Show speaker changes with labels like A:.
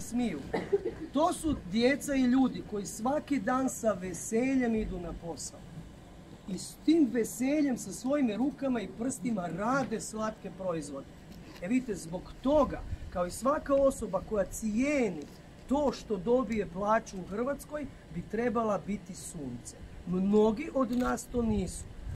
A: smiju. To su djeca i ljudi koji svaki dan sa veseljem idu na posao. I s tim veseljem sa svojim rukama i prstima rade slatke proizvode. E vidite, zbog toga, kao i svaka osoba koja cijeni to što dobije plaću u Hrvatskoj, bi trebala biti sunce. Mnogi od nas to nisu.